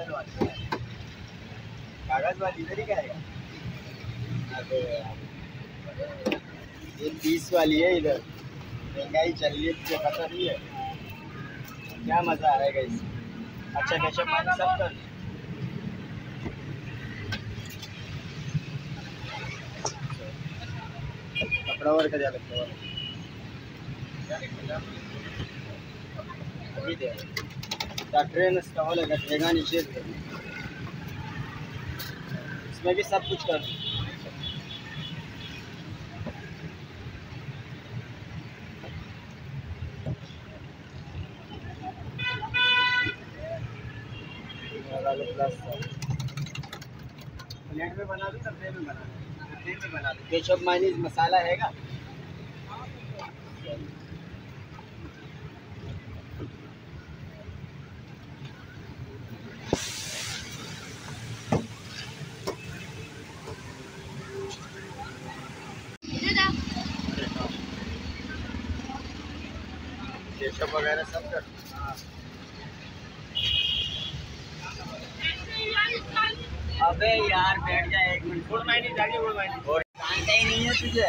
डलवाना है कागज़ वाली इधर ही ये बीस वाली है इधर। महँगाई चल रही है पता नहीं है। क्या मज़ा आएगा इसमें अच्छा कैसे पानी सब कर? कपड़ा जा लगता है अभी दे। ट्रेन स्टॉल है ट्रेगा नीचे इसमें भी सब कुछ कर प्लेट में बना दूँ प्लेट में बना दूँ। केचप माइनीज मसाला हैगा? केचप वगैरह सब कर। अबे यार, बैठ जा एक मिनट। छोड़ मैं नहीं, जाके बोल मैं और जानता ही नहीं है तुझे।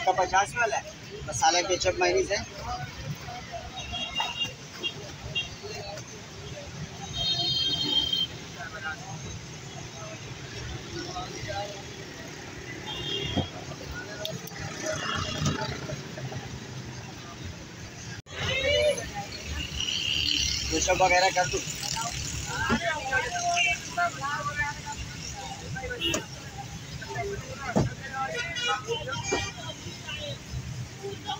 आपका पचास वाला है? मसाला केचप माइनीस है। वगैरह कर दूँ।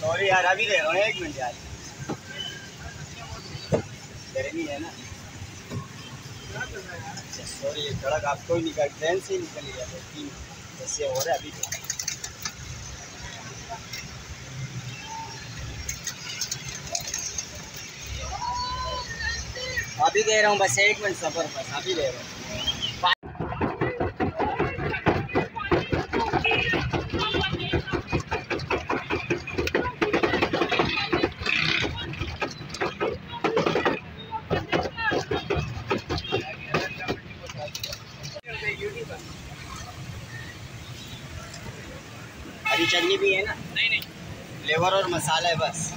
सॉरी यार, अभी दे रहा हूँ, एक मिनट यार। गर्मी है ना। सॉरी ये सड़क आपको ही निकल ट्रेन से ही निकल गया था तीन ऐसे हो है अभी तो। अभी कह रहा हूँ बस, एक मिनट सफ़र बस, अभी कह रहा हूँ। चटनी भी है ना? नहीं नहीं। फ्लेवर और मसाला है बस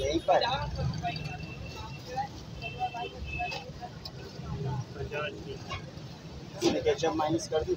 यहीं पर। केचप माइनस कर दूँ?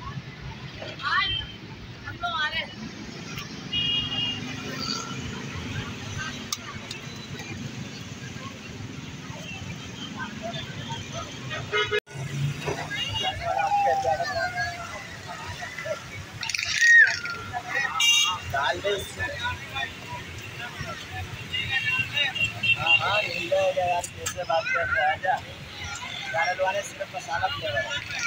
हाँ हाँ मिल जाएगा यार कैसे बात कर रहे हैं, आजा। गाने वाले सिर्फ़ मसाला फ्लेवर